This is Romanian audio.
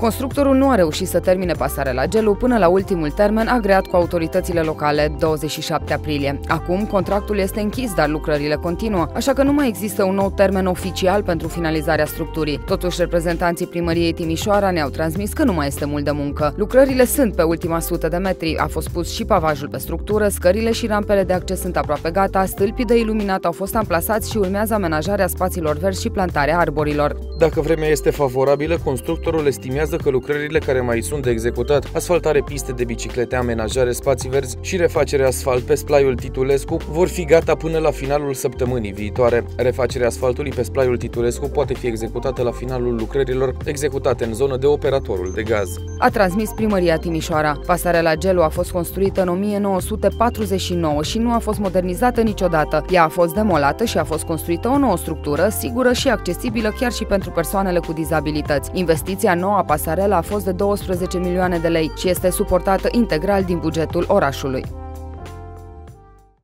Constructorul nu a reușit să termine pasarela Gelu până la ultimul termen agreat cu autoritățile locale 27 aprilie. Acum contractul este închis, dar lucrările continuă, așa că nu mai există un nou termen oficial pentru finalizarea structurii. Totuși, reprezentanții primăriei Timișoara ne-au transmis că nu mai este mult de muncă. Lucrările sunt pe ultima sută de metri, a fost pus și pavajul pe structură, scările și rampele de acces sunt aproape gata, stâlpii de iluminat au fost amplasați și urmează amenajarea spațiilor verzi și plantarea arborilor. Dacă vremea este favorabilă, constructorul estimează că lucrările care mai sunt de executat, asfaltare piste de biciclete, amenajare spații verzi și refacere asfalt pe splaiul Titulescu, vor fi gata până la finalul săptămânii viitoare. Refacerea asfaltului pe splaiul Titulescu poate fi executată la finalul lucrărilor executate în zonă de operatorul de gaz. A transmis primăria Timișoara. Pasarela Gelu a fost construită în 1949 și nu a fost modernizată niciodată. Ea a fost demolată și a fost construită o nouă structură, sigură și accesibilă chiar și pentru persoanele cu dizabilități. Investiția nouă a pasarela a fost de 12 milioane de lei și este suportată integral din bugetul orașului.